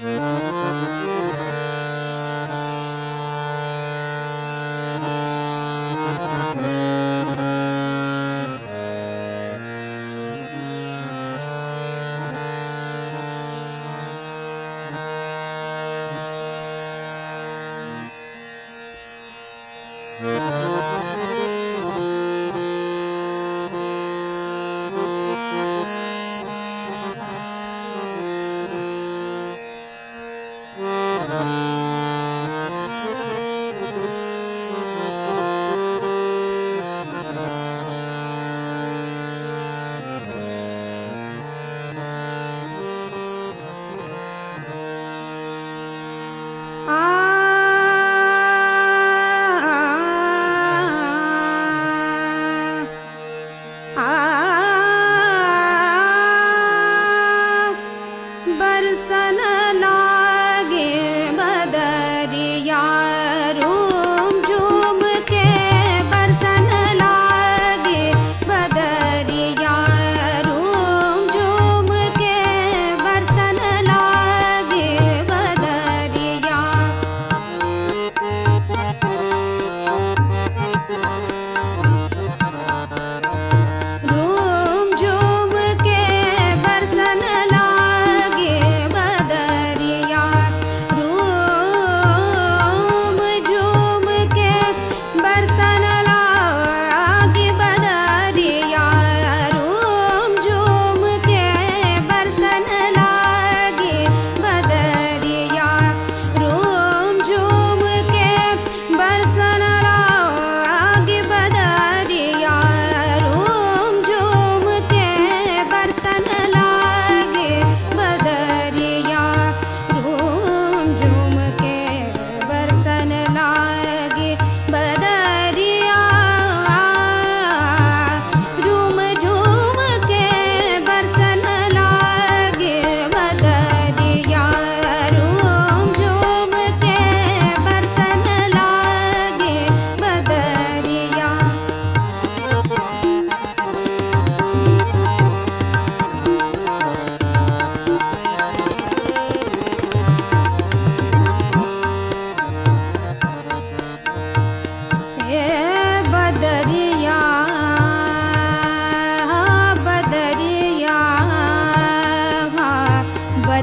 Mm-hmm.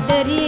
ಮಾದರಿ